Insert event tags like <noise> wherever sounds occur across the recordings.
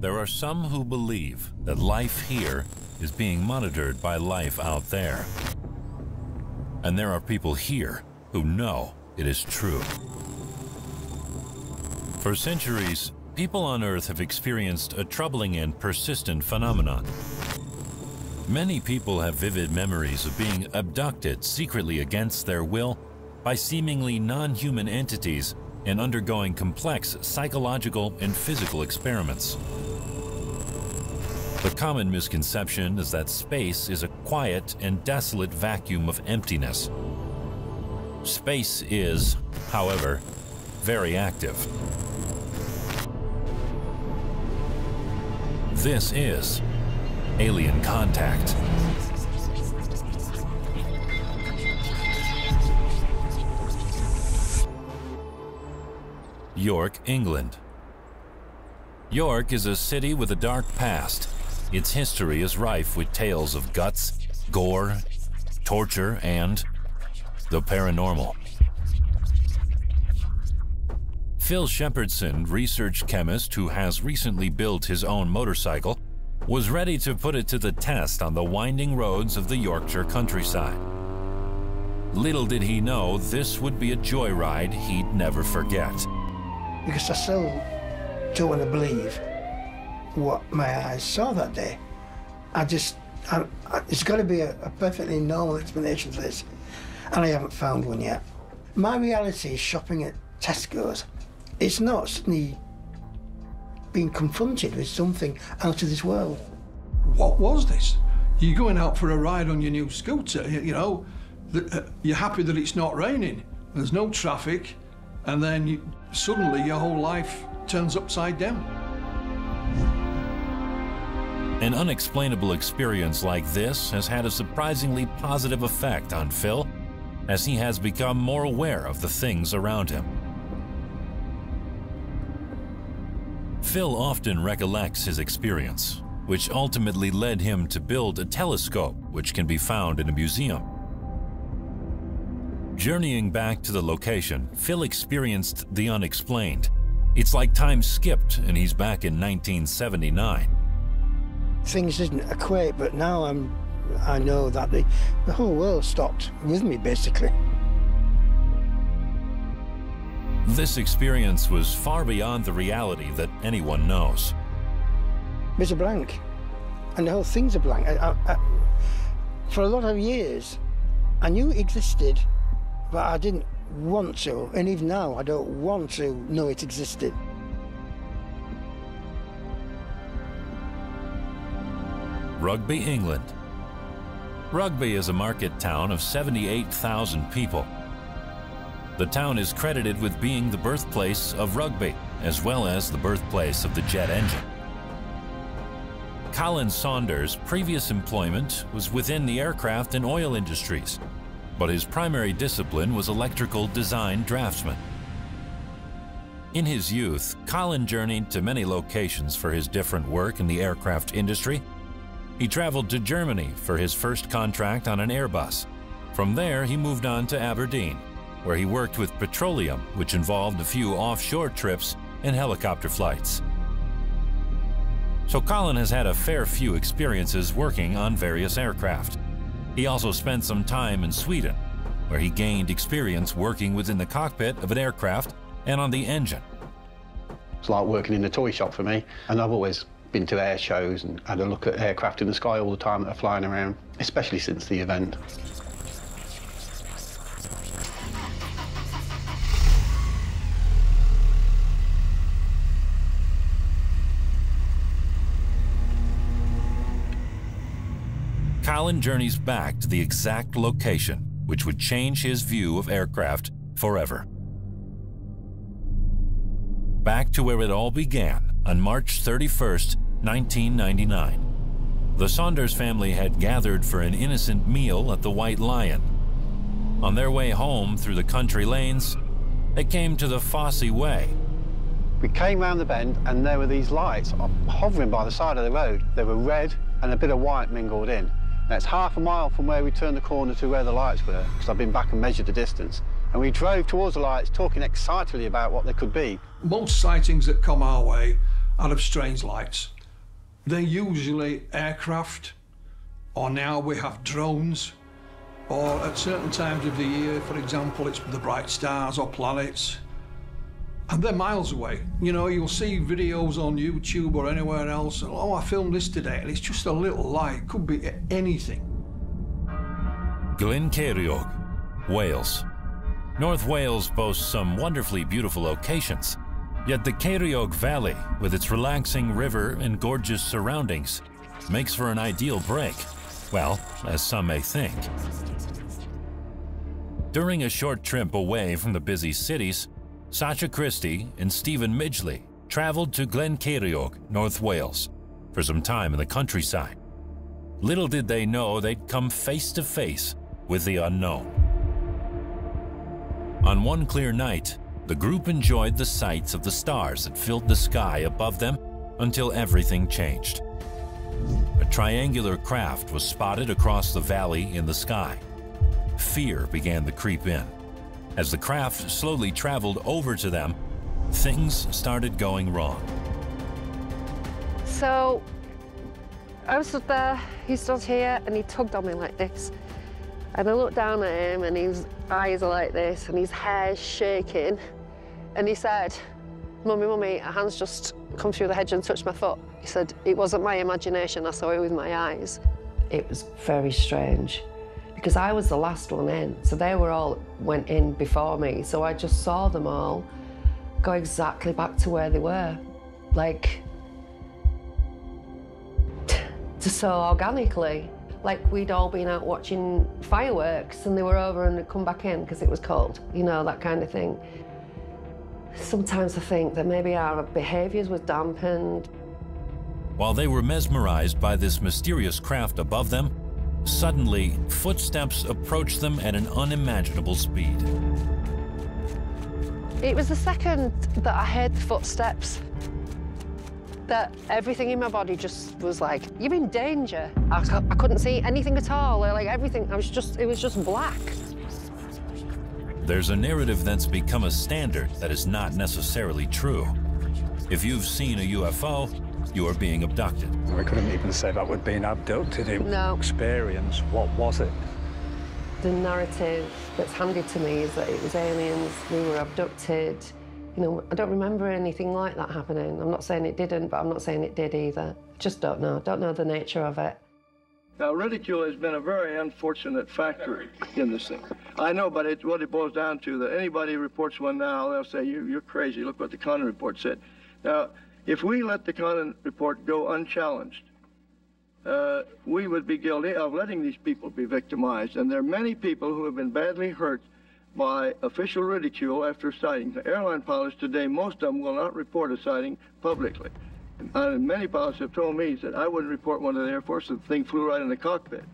There are some who believe that life here is being monitored by life out there. And there are people here who know it is true. For centuries, people on Earth have experienced a troubling and persistent phenomenon. Many people have vivid memories of being abducted secretly against their will by seemingly non-human entities and undergoing complex psychological and physical experiments. The common misconception is that space is a quiet and desolate vacuum of emptiness. Space is, however, very active. This is Alien Contact. York, England. York is a city with a dark past. Its history is rife with tales of guts, gore, torture, and the paranormal. Phil Shepardson, research chemist who has recently built his own motorcycle, was ready to put it to the test on the winding roads of the Yorkshire countryside. Little did he know this would be a joyride he'd never forget. Because I still don't want to believe what my eyes saw that day. I just, I, I, it's got to be a, a perfectly normal explanation for this, and I haven't found one yet. My reality is shopping at Tesco's. It's not suddenly being confronted with something out of this world. What was this? You're going out for a ride on your new scooter, you, know, uh, you're happy that it's not raining, there's no traffic, and then you, suddenly your whole life turns upside down. An unexplainable experience like this has had a surprisingly positive effect on Phil as he has become more aware of the things around him. Phil often recollects his experience, which ultimately led him to build a telescope which can be found in a museum. Journeying back to the location, Phil experienced the unexplained. It's like time skipped and he's back in 1979. Things didn't equate, but now I'm, I know that the, the whole world stopped with me, basically. This experience was far beyond the reality that anyone knows. It's a blank, and the whole thing's a blank. I, I, I, for a lot of years, I knew it existed, but I didn't want to, and even now, I don't want to know it existed. Rugby, England. Rugby is a market town of 78,000 people. The town is credited with being the birthplace of rugby, as well as the birthplace of the jet engine. Colin Saunders' previous employment was within the aircraft and oil industries, but his primary discipline was electrical design draftsman. In his youth, Colin journeyed to many locations for his different work in the aircraft industry. He traveled to Germany for his first contract on an Airbus. From there, he moved on to Aberdeen, where he worked with petroleum, which involved a few offshore trips and helicopter flights. So Colin has had a fair few experiences working on various aircraft. He also spent some time in Sweden, where he gained experience working within the cockpit of an aircraft and on the engine. It's like working in a toy shop for me, and I've always been to air shows and had a look at aircraft in the sky all the time that are flying around, especially since the event. Colin journeys back to the exact location, which would change his view of aircraft forever. Back to where it all began on March 31st, 1999. The Saunders family had gathered for an innocent meal at the White Lion. On their way home through the country lanes, they came to the Fosse Way. We came round the bend and there were these lights hovering by the side of the road. They were red and a bit of white mingled in. That's half a mile from where we turned the corner to where the lights were, because I've been back and measured the distance. And we drove towards the lights, talking excitedly about what they could be. Most sightings that come our way are of strange lights. They're usually aircraft, or now we have drones, or at certain times of the year, for example, it's the bright stars or planets. And they're miles away. You know, you'll see videos on YouTube or anywhere else, and, oh, I filmed this today, and it's just a little light. Could be anything. Glen Ceiriog, Wales. North Wales boasts some wonderfully beautiful locations, yet the Ceiriog Valley, with its relaxing river and gorgeous surroundings, makes for an ideal break. Well, as some may think. During a short trip away from the busy cities, Sacha Christie and Stephen Midgley traveled to Glen Ceiriog, North Wales, for some time in the countryside. Little did they know they'd come face to face with the unknown. On one clear night, the group enjoyed the sights of the stars that filled the sky above them until everything changed. A triangular craft was spotted across the valley in the sky. Fear began to creep in. As the craft slowly traveled over to them, things started going wrong. So I was stood there, he stood here, and he tugged on me like this. And I looked down at him, and his eyes are like this, and his hair's shaking. And he said, Mummy, Mummy, a hand's just come through the hedge and touched my foot. He said, It wasn't my imagination, I saw it with my eyes. It was very strange because I was the last one in. So they were all went in before me. So I just saw them all go exactly back to where they were. Like, just so organically. Like we'd all been out watching fireworks and they were over and come back in because it was cold, you know, that kind of thing. Sometimes I think that maybe our behaviours were dampened. While they were mesmerized by this mysterious craft above them, Suddenly, footsteps approached them at an unimaginable speed. It was the second that I heard the footsteps that everything in my body just was like, you're in danger. I, I couldn't see anything at all. Like everything, I was just, it was just black. There's a narrative that's become a standard that is not necessarily true. If you've seen a UFO, you are being abducted. We couldn't even say that we're being abducted. It no. Experience, what was it? The narrative that's handed to me is that it was aliens, we were abducted. You know, I don't remember anything like that happening. I'm not saying it didn't, but I'm not saying it did either. Just don't know. Don't know the nature of it. Now, ridicule has been a very unfortunate factor in this thing. I know, but it's what it boils down to that anybody reports one now, they'll say, you, you're crazy. Look what the Condon report said. Now, if we let the Condon report go unchallenged, uh, we would be guilty of letting these people be victimized. And there are many people who have been badly hurt by official ridicule after sighting. The airline pilots today, most of them will not report a sighting publicly. And many pilots have told me that I wouldn't report one to the Air Force if the thing flew right in the cockpit.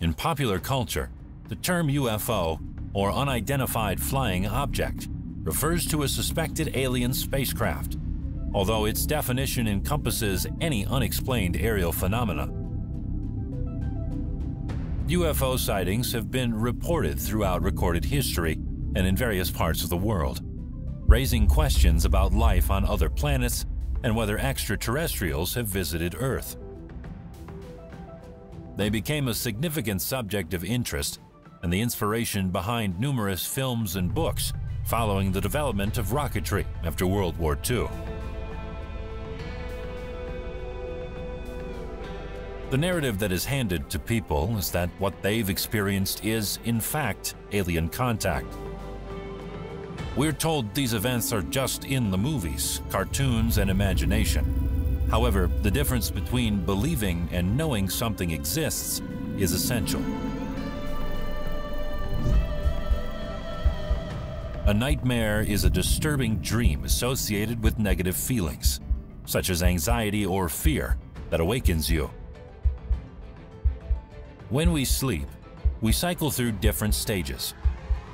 In popular culture, the term UFO, or unidentified flying object, refers to a suspected alien spacecraft although its definition encompasses any unexplained aerial phenomena. UFO sightings have been reported throughout recorded history and in various parts of the world, raising questions about life on other planets and whether extraterrestrials have visited Earth. They became a significant subject of interest and the inspiration behind numerous films and books following the development of rocketry after World War II. The narrative that is handed to people is that what they've experienced is, in fact, alien contact. We're told these events are just in the movies, cartoons, and imagination. However, the difference between believing and knowing something exists is essential. A nightmare is a disturbing dream associated with negative feelings, such as anxiety or fear, that awakens you. When we sleep, we cycle through different stages.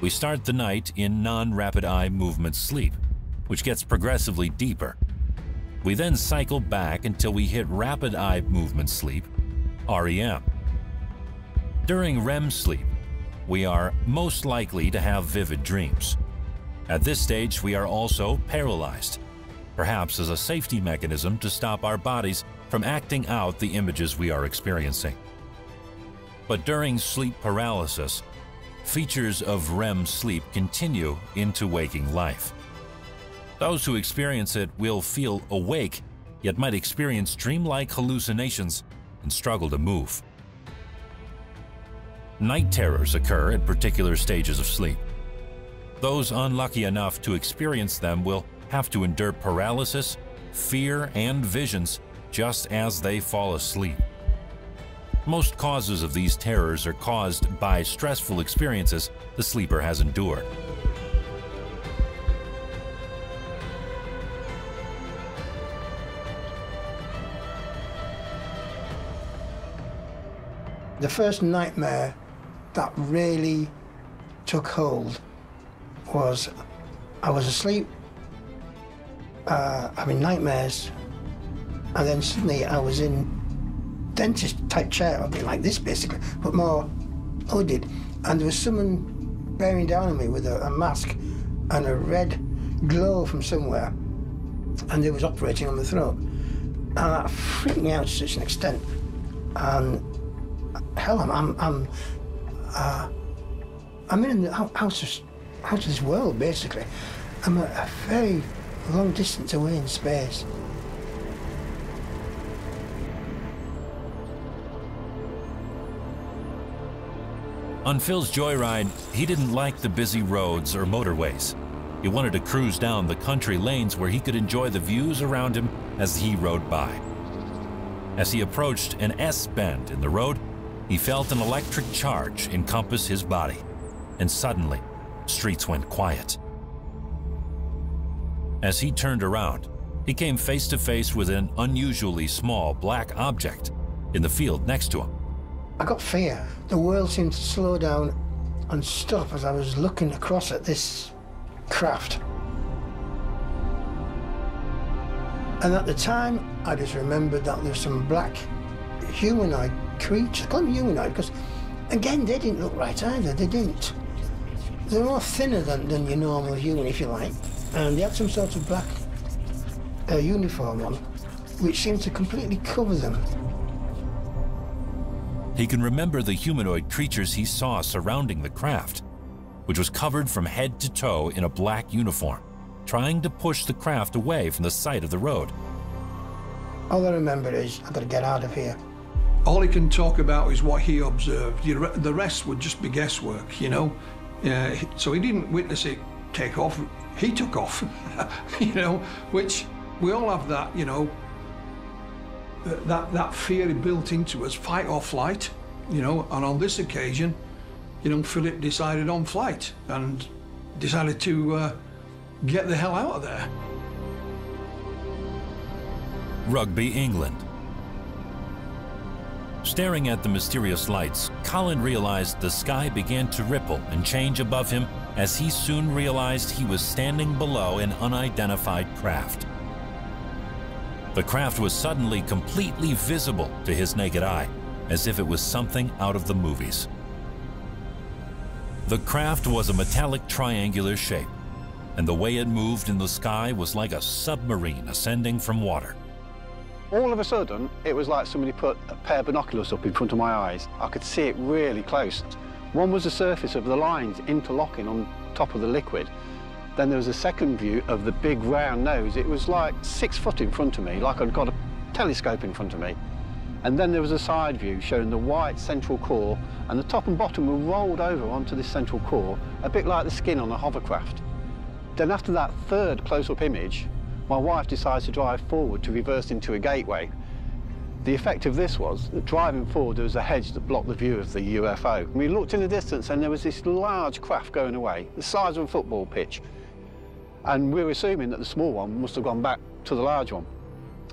We start the night in non-rapid eye movement sleep, which gets progressively deeper. We then cycle back until we hit rapid eye movement sleep, REM. During REM sleep, we are most likely to have vivid dreams. At this stage, we are also paralyzed. perhaps as a safety mechanism to stop our bodies from acting out the images we are experiencing. But during sleep paralysis, features of REM sleep continue into waking life. Those who experience it will feel awake, yet might experience dreamlike hallucinations and struggle to move. Night terrors occur at particular stages of sleep. Those unlucky enough to experience them will have to endure paralysis, fear, and visions just as they fall asleep. Most causes of these terrors are caused by stressful experiences the sleeper has endured. The first nightmare that really took hold was I was asleep, uh, having nightmares, and then suddenly I was in dentist type chair, a bit like this basically, but more hooded, and there was someone bearing down on me with a, a mask and a red glow from somewhere, and they was operating on the throat, and that freaked me out to such an extent, and hell, I'm, I'm, I'm, uh, I'm in the out, of, out of this world, basically. I'm a, a very long distance away in space. On Phil's joyride, he didn't like the busy roads or motorways. He wanted to cruise down the country lanes where he could enjoy the views around him as he rode by. As he approached an S bend in the road, he felt an electric charge encompass his body, and suddenly, streets went quiet. As he turned around, he came face to face with an unusually small black object in the field next to him. I got fear. The world seemed to slow down and stop as I was looking across at this craft. And at the time, I just remembered that there was some black humanoid creatures. I call them humanoid because, again, they didn't look right either. They didn't. They were more thinner than, than your normal human, if you like. And they had some sort of black uh, uniform on, which seemed to completely cover them. He can remember the humanoid creatures he saw surrounding the craft, which was covered from head to toe in a black uniform, trying to push the craft away from the side of the road. All I remember is I've got to get out of here. All he can talk about is what he observed. The rest would just be guesswork, you know? Uh, so he didn't witness it take off. He took off, <laughs> you know, which we all have that, you know, that, that fear built into us, fight or flight, you know, and on this occasion, you know, Philip decided on flight and decided to uh, get the hell out of there. Rugby, England. Staring at the mysterious lights, Colin realized the sky began to ripple and change above him as he soon realized he was standing below an unidentified craft. The craft was suddenly completely visible to his naked eye, as if it was something out of the movies. The craft was a metallic triangular shape, and the way it moved in the sky was like a submarine ascending from water. All of a sudden, it was like somebody put a pair of binoculars up in front of my eyes. I could see it really close. One was the surface of the lines interlocking on top of the liquid, then there was a second view of the big round nose. It was like six foot in front of me, like I'd got a telescope in front of me. And then there was a side view showing the white central core, and the top and bottom were rolled over onto this central core, a bit like the skin on a hovercraft. Then after that third close-up image, my wife decides to drive forward to reverse into a gateway. The effect of this was that driving forward, there was a hedge that blocked the view of the UFO. We looked in the distance and there was this large craft going away, the size of a football pitch. And we were assuming that the small one must have gone back to the large one.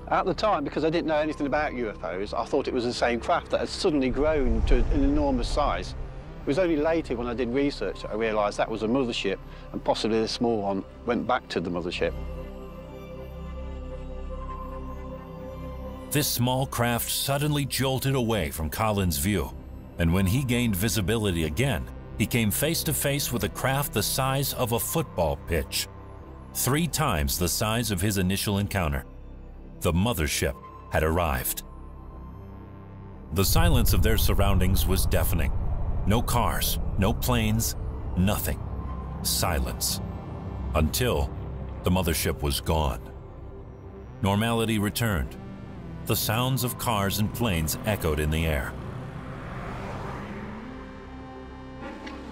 At the time, because I didn't know anything about UFOs, I thought it was the same craft that had suddenly grown to an enormous size. It was only later when I did research that I realised that was a mothership and possibly the small one went back to the mothership. This small craft suddenly jolted away from Colin's view, and when he gained visibility again, he came face to face with a craft the size of a football pitch. Three times the size of his initial encounter. The mothership had arrived. The silence of their surroundings was deafening. No cars, no planes, nothing. Silence. Until the mothership was gone. Normality returned. The sounds of cars and planes echoed in the air.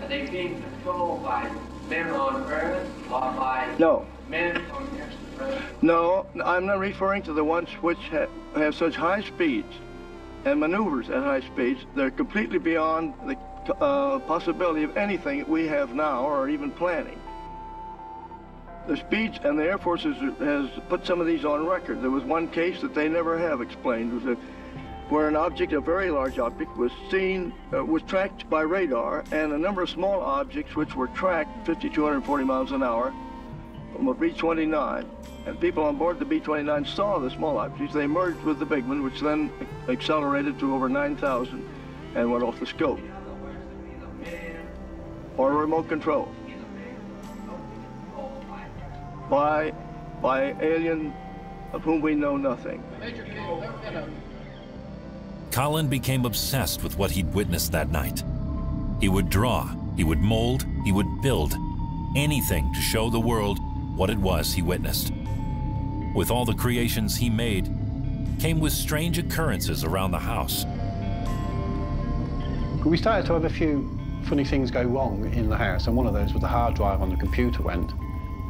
Are they being controlled by men on Earth or by No. men from extraterrestrial? No, I'm not referring to the ones which ha have such high speeds and maneuvers at high speeds. They're completely beyond the uh, possibility of anything we have now or even planning. The speeds and the Air Force has, has put some of these on record. There was one case that they never have explained, was a, where an object, a very large object, was seen, uh, was tracked by radar, and a number of small objects which were tracked 50, 240 miles an hour from a B-29. And people on board the B-29 saw the small objects. They merged with the big one, which then accelerated to over 9,000 and went off the scope. Or remote control. By, by alien of whom we know nothing. Colin became obsessed with what he'd witnessed that night. He would draw, he would mold, he would build anything to show the world what it was he witnessed. With all the creations he made, came with strange occurrences around the house. We started to have a few funny things go wrong in the house, and one of those was the hard drive on the computer went.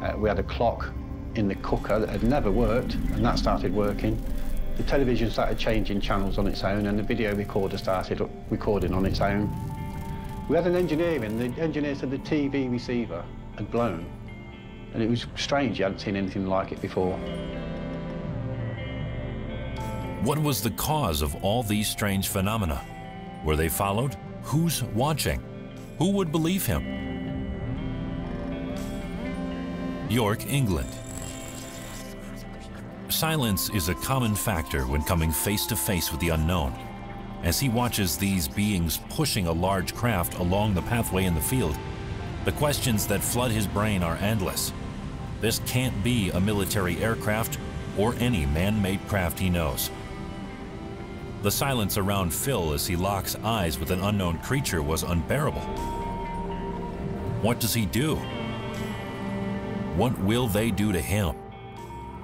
Uh, we had a clock in the cooker that had never worked, and that started working. The television started changing channels on its own, and the video recorder started recording on its own. We had an engineer in, the engineer said the TV receiver had blown, and it was strange, you hadn't seen anything like it before. What was the cause of all these strange phenomena? Were they followed? Who's watching? Who would believe him? York, England. Silence is a common factor when coming face to face with the unknown. As he watches these beings pushing a large craft along the pathway in the field, the questions that flood his brain are endless. This can't be a military aircraft or any man-made craft he knows. The silence around Phil as he locks eyes with an unknown creature was unbearable. What does he do? What will they do to him?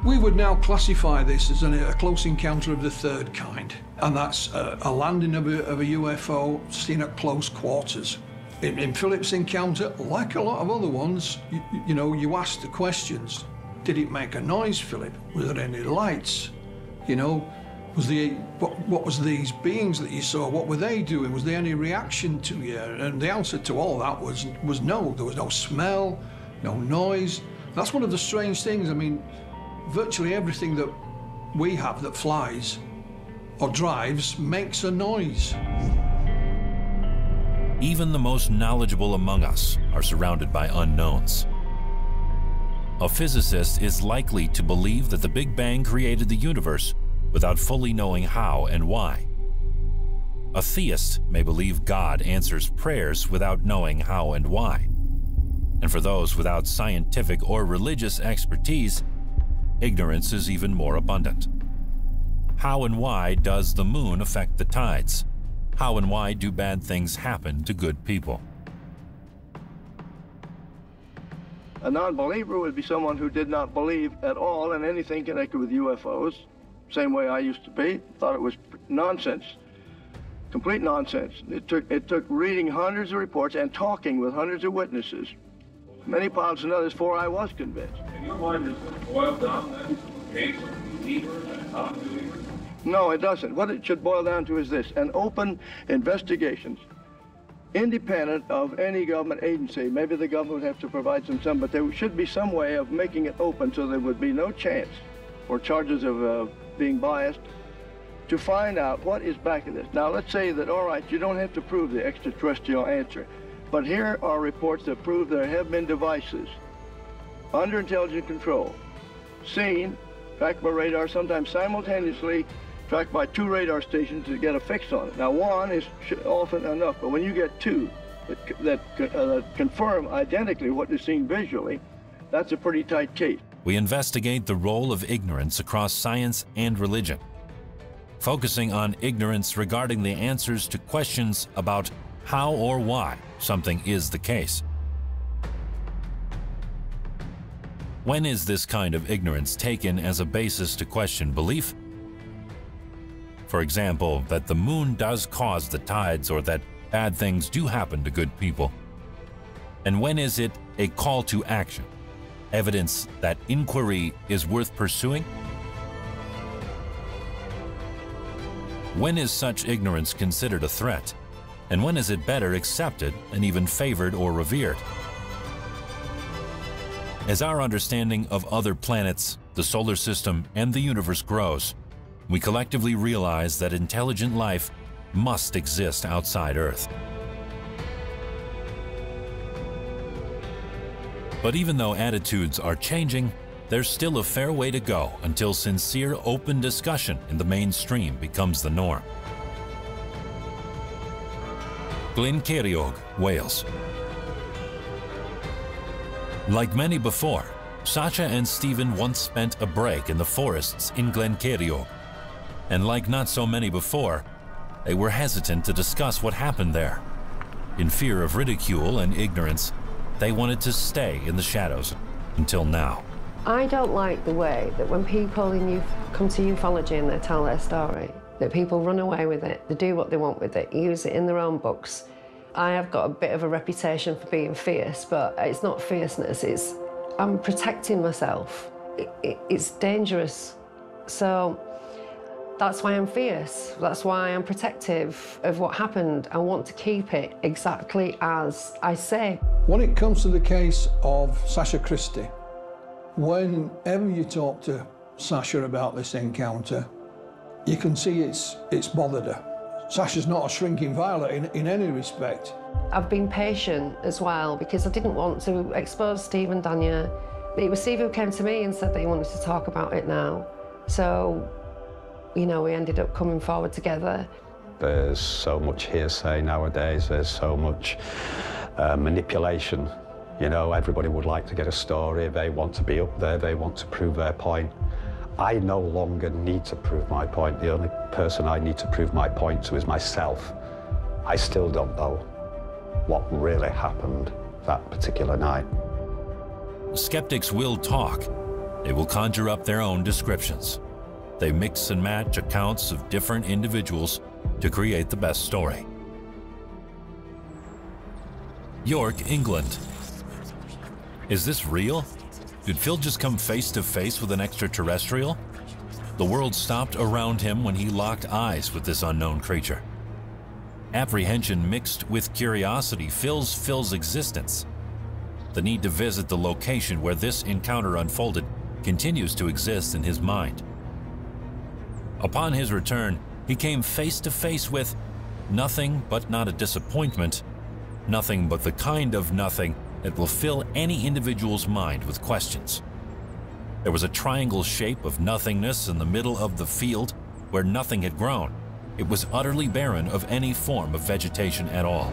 We would now classify this as a close encounter of the third kind, and that's a, a landing of a, of a, UFO seen at close quarters. In, in Philip's encounter, like a lot of other ones, you, you know, you ask the questions. Did it make a noise, Philip? Was there any lights? You know, was the what, what was these beings that you saw? What were they doing? Was there any reaction to you? And the answer to all that was was no. There was no smell, no noise. That's one of the strange things. I mean, virtually everything that we have that flies or drives makes a noise. Even the most knowledgeable among us are surrounded by unknowns. A physicist is likely to believe that the Big Bang created the universe without fully knowing how and why. A theist may believe God answers prayers without knowing how and why. And for those without scientific or religious expertise, ignorance is even more abundant. How and why does the moon affect the tides? How and why do bad things happen to good people? A non-believer would be someone who did not believe at all in anything connected with UFOs, same way I used to be, thought it was nonsense, complete nonsense. It took, it took reading hundreds of reports and talking with hundreds of witnesses, many pilots and others, before I was convinced. In your mind, does boil down then case of believers and non-believers? No, it doesn't. What it should boil down to is this, an open investigations, independent of any government agency. Maybe the government would have to provide some, some, but there should be some way of making it open so there would be no chance for charges of uh, being biased to find out what is back of this. Now, let's say that, all right, you don't have to prove the extraterrestrial answer, but here are reports that prove there have been devices under intelligent control, seen, tracked by radar, sometimes simultaneously tracked by two radar stations to get a fix on it. Now, one is often enough, but when you get two that, that, uh, that confirm identically what is seen visually, that's a pretty tight case. We investigate the role of ignorance across science and religion, focusing on ignorance regarding the answers to questions about how or why something is the case. When is this kind of ignorance taken as a basis to question belief? For example, that the moon does cause the tides or that bad things do happen to good people. And when is it a call to action? Evidence that inquiry is worth pursuing? When is such ignorance considered a threat? And when is it better accepted and even favored or revered? As our understanding of other planets, the solar system, and the universe grows, we collectively realize that intelligent life must exist outside Earth. But even though attitudes are changing, there's still a fair way to go until sincere, open discussion in the mainstream becomes the norm. Glen Ceiriog, Wales. Like many before, Sasha and Stephen once spent a break in the forests in Glen Ceiriog. And like not so many before, they were hesitant to discuss what happened there. In fear of ridicule and ignorance, they wanted to stay in the shadows until now. I don't like the way that when people in youth come to ufology and they tell their story, that people run away with it, they do what they want with it, use it in their own books, I have got a bit of a reputation for being fierce, but it's not fierceness, it's I'm protecting myself. It, it, it's dangerous. So that's why I'm fierce. That's why I'm protective of what happened. I want to keep it exactly as I say. When it comes to the case of Sasha Christie, whenever you talk to Sasha about this encounter, you can see it's, it's bothered her. Sasha's not a shrinking violet in, in any respect. I've been patient as well because I didn't want to expose Steve and Danya. It was Steve who came to me and said that he wanted to talk about it now. So, you know, we ended up coming forward together. There's so much hearsay nowadays, there's so much uh, manipulation. You know, everybody would like to get a story, they want to be up there, they want to prove their point. I no longer need to prove my point. The only person I need to prove my point to is myself. I still don't know what really happened that particular night. Skeptics will talk. They will conjure up their own descriptions. They mix and match accounts of different individuals to create the best story. York, England. Is this real? Did Phil just come face to face with an extraterrestrial? The world stopped around him when he locked eyes with this unknown creature. Apprehension mixed with curiosity fills Phil's existence. The need to visit the location where this encounter unfolded continues to exist in his mind. Upon his return, he came face to face with nothing but not a disappointment, nothing but the kind of nothing that will fill any individual's mind with questions. There was a triangle shape of nothingness in the middle of the field where nothing had grown. It was utterly barren of any form of vegetation at all.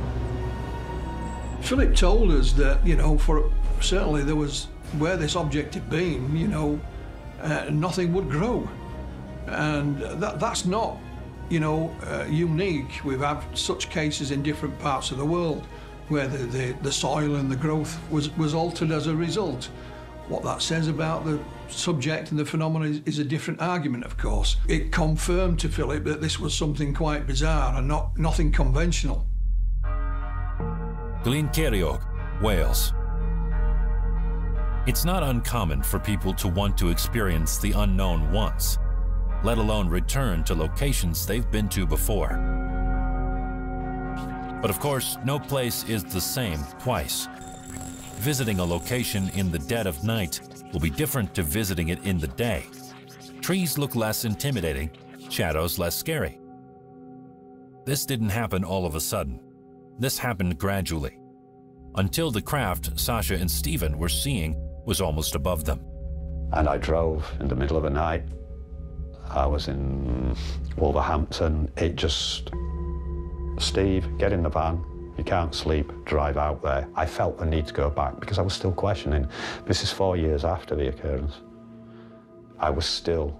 Philip told us that, you know, for certainly there was where this object had been, you know, uh, nothing would grow. And that, that's not, you know, uh, unique. We've had such cases in different parts of the world where the, the, soil and the growth was, was altered as a result. What that says about the subject and the phenomenon is, is, a different argument, of course. It confirmed to Philip that this was something quite bizarre and not nothing conventional. Glen Ceiriog, Wales. It's not uncommon for people to want to experience the unknown once, let alone return to locations they've been to before. But of course, no place is the same twice. Visiting a location in the dead of night will be different to visiting it in the day. Trees look less intimidating, shadows less scary. This didn't happen all of a sudden. This happened gradually, until the craft Sasha and Stephen were seeing was almost above them. And I drove in the middle of the night. I was in Wolverhampton. It just Steve, get in the van, You can't sleep, drive out there. I felt the need to go back because I was still questioning. This is four years after the occurrence. I was still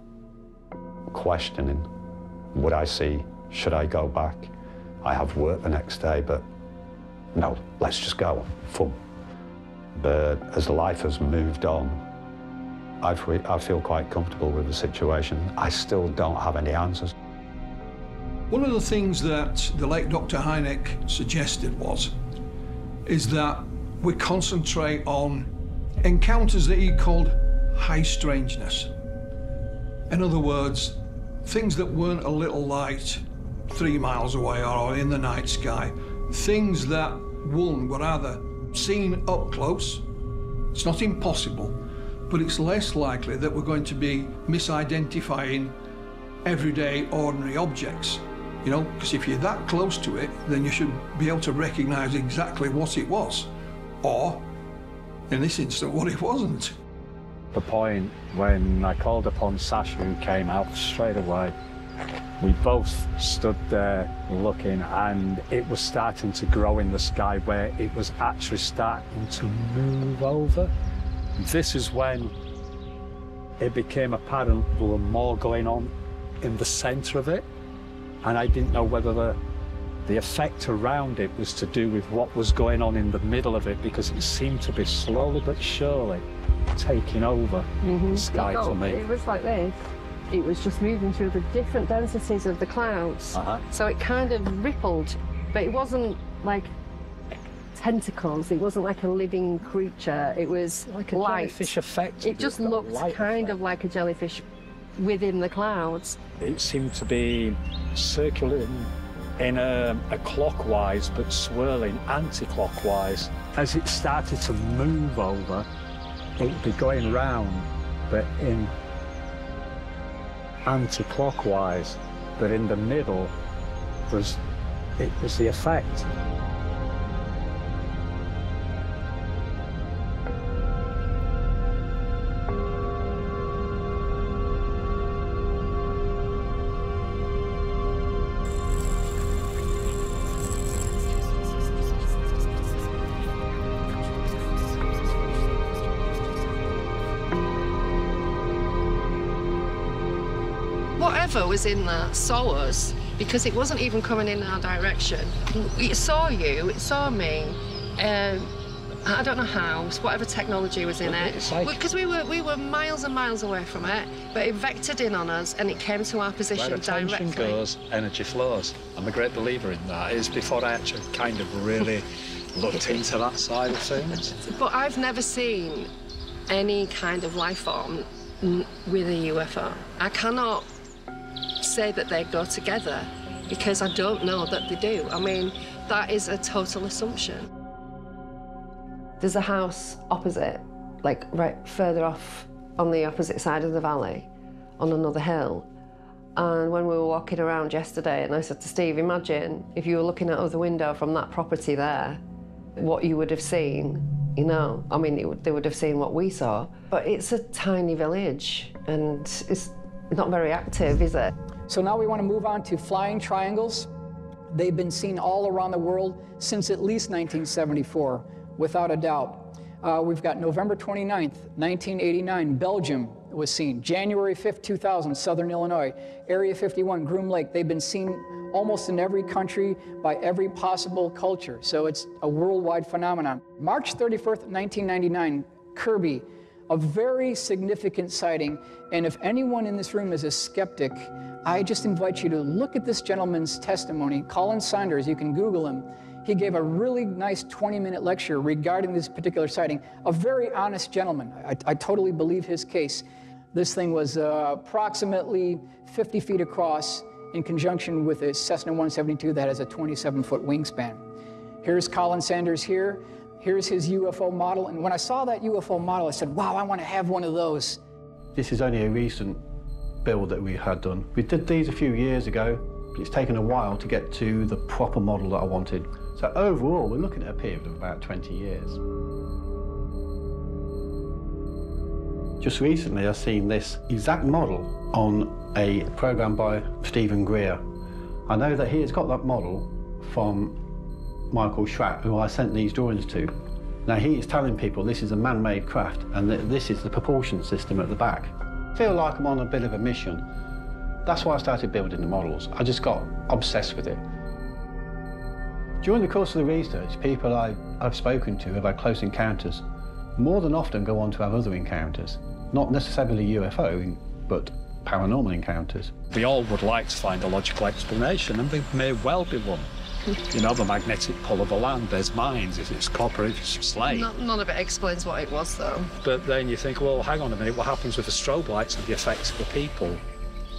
questioning would I see, should I go back? I have work the next day, but no, let's just go. Fun. But as life has moved on, I I feel quite comfortable with the situation. I still don't have any answers. One of the things that the late Dr. Hynek suggested was, is that we concentrate on encounters that he called high strangeness. In other words, things that weren't a little light three miles away or in the night sky. Things that, one, were either seen up close, it's not impossible, but it's less likely that we're going to be misidentifying everyday, ordinary objects. You know, because if you're that close to it, then you should be able to recognize exactly what it was, or, in this instance, what it wasn't. The point when I called upon Sasha, who came out straight away, we both stood there looking, and it was starting to grow in the sky where it was actually starting to move over. This is when it became apparent there were more going on in the centre of it, and I didn't know whether the the effect around it was to do with what was going on in the middle of it because it seemed to be slowly but surely taking over the sky for me. It was like this. It was just moving through the different densities of the clouds. Uh-huh. So it kind of rippled, but it wasn't like tentacles. It wasn't like a living creature. It was Like a light. jellyfish effect. It just looked kind of like a jellyfish within the clouds. It seemed to be circulating in a, a clockwise but swirling anti-clockwise. As it started to move over, it would be going round, but in anti-clockwise. But in the middle was it was the effect. Was in that saw us because it wasn't even coming in our direction. It saw you, it saw me. Um, I don't know how, whatever technology was in it. It's like- Because we were we were miles and miles away from it, but it vectored in on us and it came to our position Where attention directly. goes, energy flows. I'm a great believer in that. It's before I actually kind of really <laughs> looked into that side of things. But I've never seen any kind of life form with a UFO. I cannot say that they go together because I don't know that they do. I mean, that is a total assumption. There's a house opposite, like right further off on the opposite side of the valley, on another hill. And when we were walking around yesterday, and I said to Steve, imagine if you were looking out of the window from that property there, what you would have seen, you know. I mean, it they would have seen what we saw. But it's a tiny village, and it's not very active, is it? So now we want to move on to flying triangles. They've been seen all around the world since at least 1974, without a doubt. Uh, we've got November 29th, 1989, Belgium was seen. January 5th, 2000, Southern Illinois. Area 51, Groom Lake. They've been seen almost in every country by every possible culture. So it's a worldwide phenomenon. March 31st, 1999, Kirby, a very significant sighting. And if anyone in this room is a skeptic, I just invite you to look at this gentleman's testimony. Colin Saunders, you can Google him. He gave a really nice 20 minute lecture regarding this particular sighting. A very honest gentleman. I, I totally believe his case. This thing was uh, approximately 50 feet across in conjunction with a Cessna 172 that has a 27 foot wingspan. Here's Colin Sanders here. Here's his UFO model. And when I saw that UFO model, I said, wow, I want to have one of those. This is only a recent build that we had done. We did these a few years ago, but it's taken a while to get to the proper model that I wanted. So overall, we're looking at a period of about 20 years. Just recently, I've seen this exact model on a program by Stephen Greer. I know that he has got that model from Michael Schratt, who I sent these drawings to. Now he is telling people this is a man-made craft and that this is the propulsion system at the back. Feel like I'm on a bit of a mission. That's why I started building the models. I just got obsessed with it. During the course of the research, people I, I've spoken to have had close encounters more than often go on to have other encounters. Not necessarily UFO, but paranormal encounters. We all would like to find a logical explanation, and there may well be one. You know, the magnetic pull of the land, there's mines, if it's copper, if it's slate. None, none of it explains what it was, though. But then you think, well, hang on a minute, what happens with the strobe lights and the effects of the people?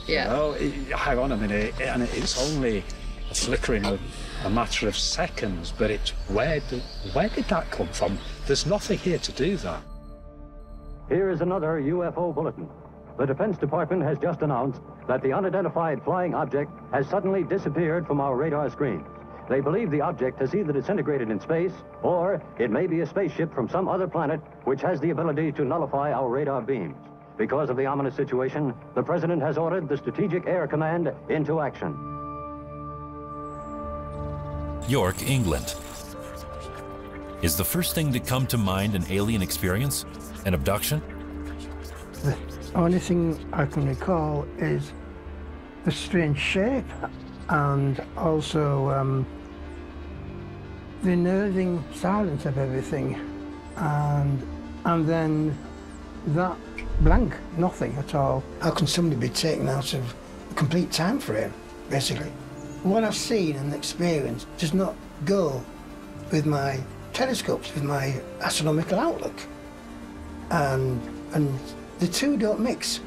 Yeah. You know, it, hang on a minute, and it's only a flickering of a matter of seconds, but it's where did, where did that come from? There's nothing here to do that. Here is another UFO bulletin. The Defense Department has just announced that the unidentified flying object has suddenly disappeared from our radar screens. They believe the object has either disintegrated in space, or it may be a spaceship from some other planet which has the ability to nullify our radar beams. Because of the ominous situation, the President has ordered the Strategic Air Command into action. York, England. Is the first thing to come to mind an alien experience? An abduction? The only thing I can recall is the strange shape and also um, the unnerving silence of everything and and then that blank, nothing at all. How can somebody be taken out of a complete time frame, basically? What I've seen and experienced does not go with my telescopes, with my astronomical outlook. And, and the two don't mix.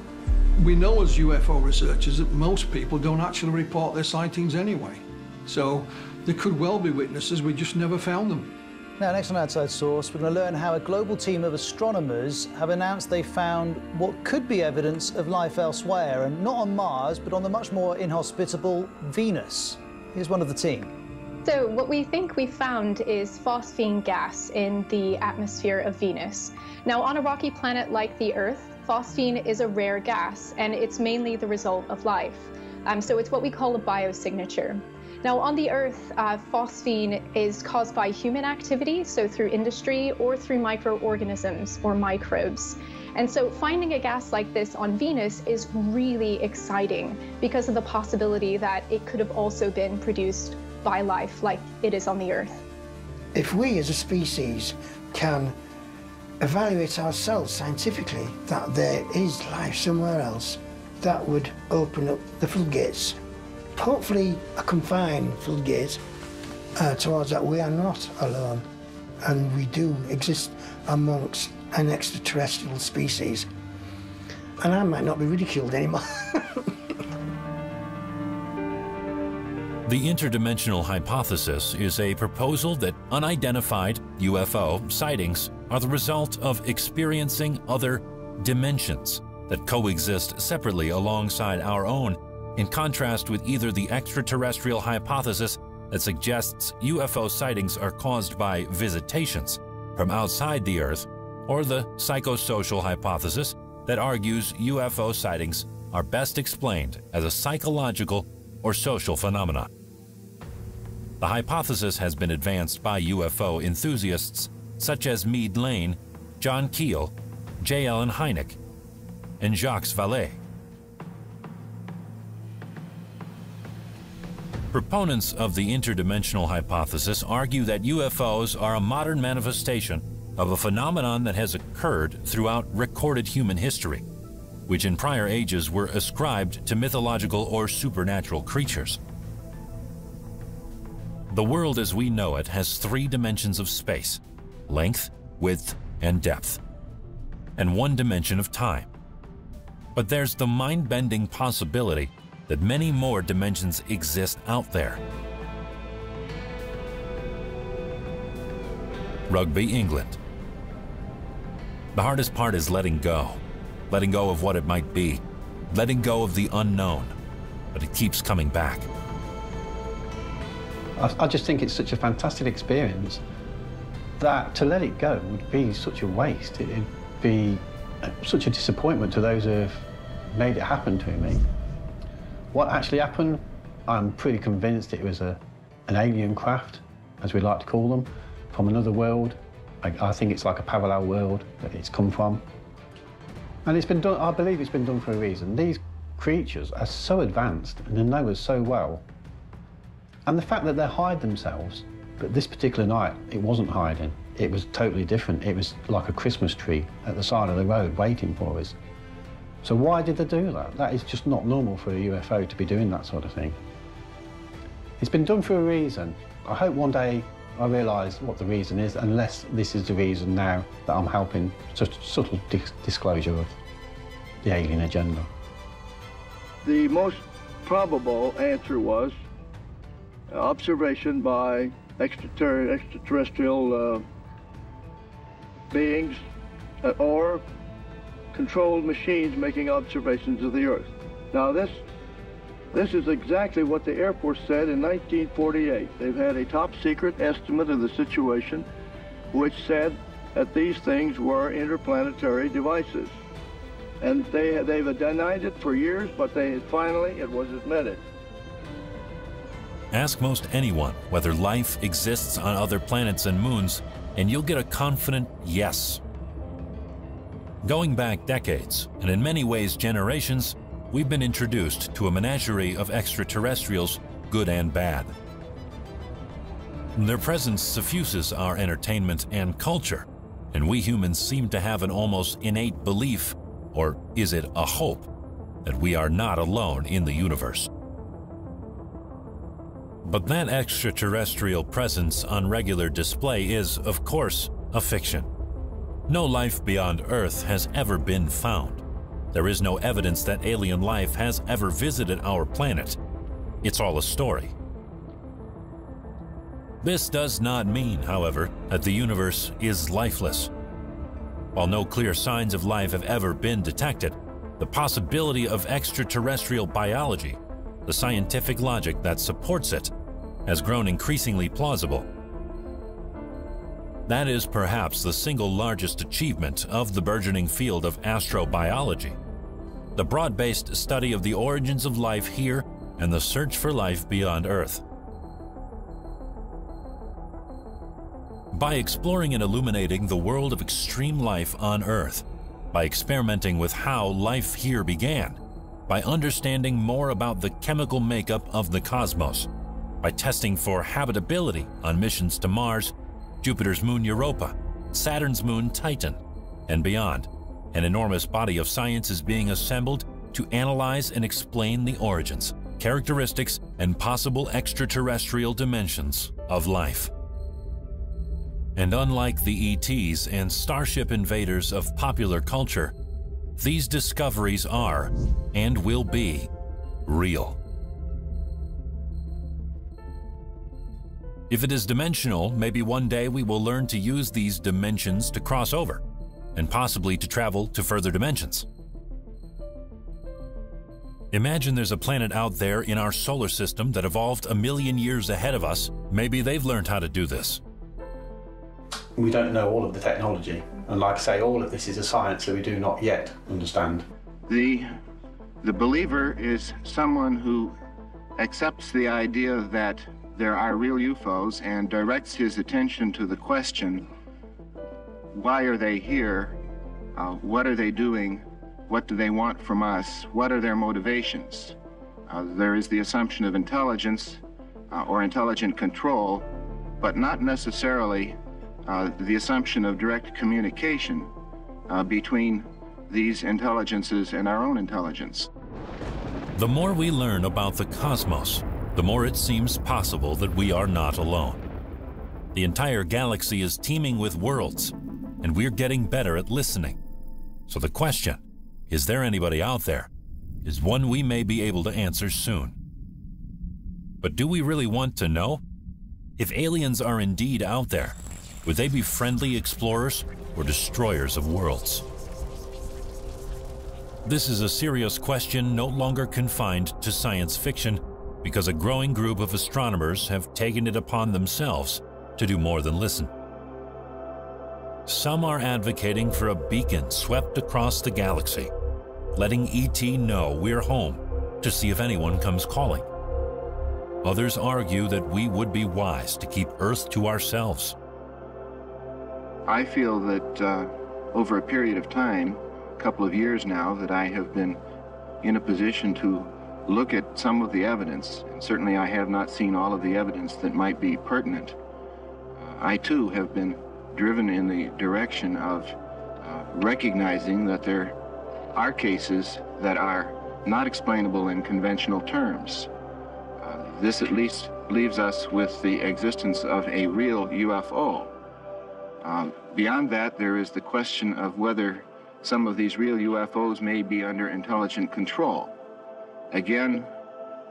We know as UFO researchers that most people don't actually report their sightings anyway. So there could well be witnesses, we just never found them. Now, next on Outside Source, we're going to learn how a global team of astronomers have announced they found what could be evidence of life elsewhere, and not on Mars, but on the much more inhospitable Venus. Here's one of the team. So, what we think we found is phosphine gas in the atmosphere of Venus. Now, on a rocky planet like the Earth, phosphine is a rare gas, and it's mainly the result of life. Um, so, it's what we call a biosignature. Now, on the Earth, uh, phosphine is caused by human activity, so through industry or through microorganisms or microbes. And so, finding a gas like this on Venus is really exciting because of the possibility that it could have also been produced by life like it is on the Earth. If we as a species can evaluate ourselves scientifically that there is life somewhere else, that would open up the floodgates hopefully a confined floodgate uh, towards that we are not alone and we do exist amongst an extraterrestrial species. And I might not be ridiculed anymore. <laughs> The interdimensional hypothesis is a proposal that unidentified UFO sightings are the result of experiencing other dimensions that coexist separately alongside our own, in contrast with either the extraterrestrial hypothesis that suggests UFO sightings are caused by visitations from outside the Earth, or the psychosocial hypothesis that argues UFO sightings are best explained as a psychological or social phenomenon. The hypothesis has been advanced by UFO enthusiasts such as Meade Layne, John Keel, J. Allen Hynek, and Jacques Vallée. Proponents of the interdimensional hypothesis argue that UFOs are a modern manifestation of a phenomenon that has occurred throughout recorded human history, which in prior ages were ascribed to mythological or supernatural creatures. The world as we know it has three dimensions of space length, width, and depth, and one dimension of time. But there's the mind bending possibility that many more dimensions exist out there. Rugby, England. The hardest part is letting go. Letting go of what it might be. Letting go of the unknown. But it keeps coming back. I, I just think it's such a fantastic experience that to let it go would be such a waste. It'd be uh, such a disappointment to those who have made it happen to me. What actually happened, I'm pretty convinced it was a, an alien craft. as we like to call them, from another world. I, I think it's like a parallel world that it's come from. And it's been done, I believe it's been done for a reason. These creatures are so advanced and they know us so well. And the fact that they hide themselves, but this particular night, it wasn't hiding. It was totally different. It was like a Christmas tree at the side of the road waiting for us. So why did they do that? That is just not normal for a UFO to be doing that sort of thing. It's been done for a reason. I hope one day I realise what the reason is, unless this is the reason now that I'm helping, just subtle dis disclosure of the alien agenda. The most probable answer was observation by extraterrestrial uh, beings uh, or controlled machines making observations of the Earth. Now this this is exactly what the Air Force said in 1948. They've had a top secret estimate of the situation which said that these things were interplanetary devices. And they, they've denied it for years, but they finally, it was admitted. Ask most anyone whether life exists on other planets and moons, and you'll get a confident yes. Going back decades, and in many ways generations, we've been introduced to a menagerie of extraterrestrials, good and bad. Their presence suffuses our entertainment and culture, and we humans seem to have an almost innate belief, or is it a hope, that we are not alone in the universe. But that extraterrestrial presence on regular display is, of course, a fiction. No life beyond Earth has ever been found. There is no evidence that alien life has ever visited our planet. It's all a story. This does not mean, however, that the universe is lifeless. While no clear signs of life have ever been detected, the possibility of extraterrestrial biology, the scientific logic that supports it, has grown increasingly plausible. That is perhaps the single largest achievement of the burgeoning field of astrobiology the broad based study of the origins of life here and the search for life beyond Earth. By exploring and illuminating the world of extreme life on Earth, by experimenting with how life here began, by understanding more about the chemical makeup of the cosmos, by testing for habitability on missions to Mars Jupiter's moon Europa, Saturn's moon Titan, and beyond. An enormous body of science is being assembled to analyze and explain the origins, characteristics, and possible extraterrestrial dimensions of life. And unlike the ETs and starship invaders of popular culture, these discoveries are, and will be, real. If it is dimensional, maybe one day we will learn to use these dimensions to cross over, and possibly to travel to further dimensions. Imagine there's a planet out there in our solar system that evolved a million years ahead of us. Maybe they've learned how to do this. We don't know all of the technology, and like I say, all of this is a science that we do not yet understand. The, the believer is someone who accepts the idea that there are real UFOs and directs his attention to the question why are they here? Uh, what are they doing? What do they want from us? What are their motivations? Uh, there is the assumption of intelligence uh, or intelligent control, but not necessarily uh, the assumption of direct communication uh, between these intelligences and our own intelligence. The more we learn about the cosmos, the more it seems possible that we are not alone. The entire galaxy is teeming with worlds, and we're getting better at listening. So the question, is there anybody out there, is one we may be able to answer soon. But do we really want to know? If aliens are indeed out there, would they be friendly explorers or destroyers of worlds? This is a serious question no longer confined to science fiction because a growing group of astronomers have taken it upon themselves to do more than listen. Some are advocating for a beacon swept across the galaxy, letting ET know we're home to see if anyone comes calling. Others argue that we would be wise to keep Earth to ourselves. I feel that uh, over a period of time, a couple of years now, that I have been in a position to look at some of the evidence, and certainly I have not seen all of the evidence that might be pertinent. Uh, I too have been driven in the direction of uh, recognizing that there are cases that are not explainable in conventional terms. Uh, this at least leaves us with the existence of a real UFO. Uh, beyond that, there is the question of whether some of these real UFOs may be under intelligent control. Again,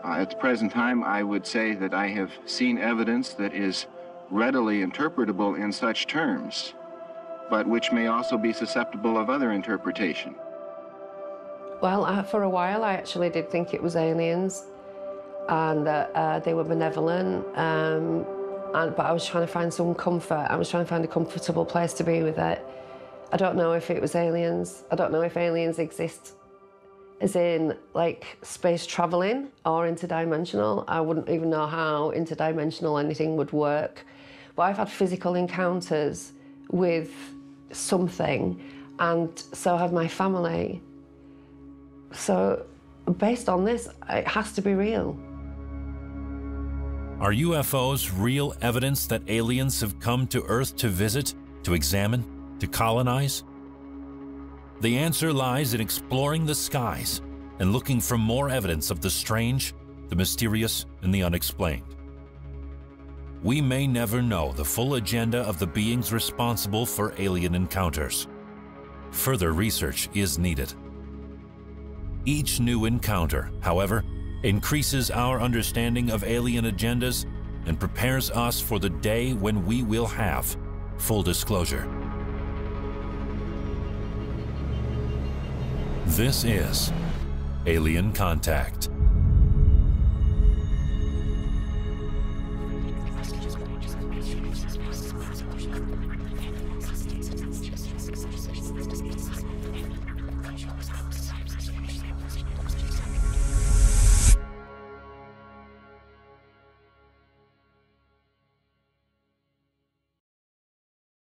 uh, at the present time, I would say that I have seen evidence that is readily interpretable in such terms, but which may also be susceptible of other interpretation. Well, uh, for a while, I actually did think it was aliens and that uh, they were benevolent. Um, and, but I was trying to find some comfort. I was trying to find a comfortable place to be with it. I don't know if it was aliens. I don't know if aliens exist as in like space traveling or interdimensional. I wouldn't even know how interdimensional anything would work. But I've had physical encounters with something, and so have my family. So, based on this, it has to be real. Are UFOs real evidence that aliens have come to Earth to visit, to examine, to colonize? The answer lies in exploring the skies and looking for more evidence of the strange, the mysterious, and the unexplained. We may never know the full agenda of the beings responsible for alien encounters. Further research is needed. Each new encounter, however, increases our understanding of alien agendas and prepares us for the day when we will have full disclosure. This is Alien Contact.